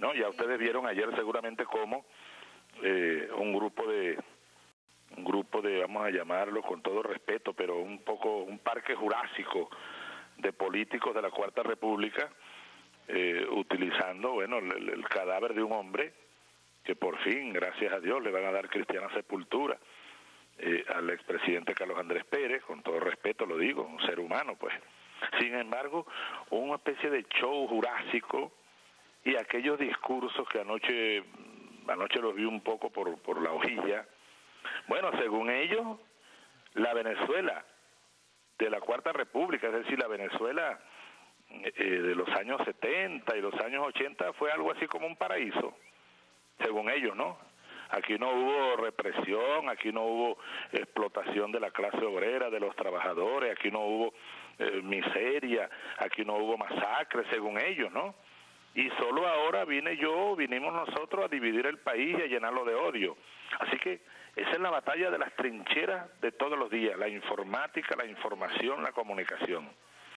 ¿no? Ya ustedes vieron ayer seguramente cómo eh, un grupo de un grupo de vamos a llamarlo con todo respeto, pero un poco un parque jurásico de políticos de la Cuarta República eh, utilizando bueno el, cadáver de un hombre que por fin, gracias a Dios, le van a dar cristiana sepultura eh, al expresidente Carlos Andrés Pérez, con todo respeto lo digo, un ser humano, pues. Sin embargo, una especie de show jurásico y aquellos discursos que anoche anoche los vi un poco por, por la hojilla. Bueno, según ellos, la Venezuela de la Cuarta República, es decir, la Venezuela eh, de los años 70 y los años 80 fue algo así como un paraíso, según ellos, ¿no? Aquí no hubo represión, aquí no hubo explotación de la clase obrera, de los trabajadores, aquí no hubo eh, miseria, aquí no hubo masacre, según ellos, ¿no? Y solo ahora vine yo, vinimos nosotros a dividir el país y a llenarlo de odio. Así que esa es la batalla de las trincheras de todos los días, la informática, la información, la comunicación.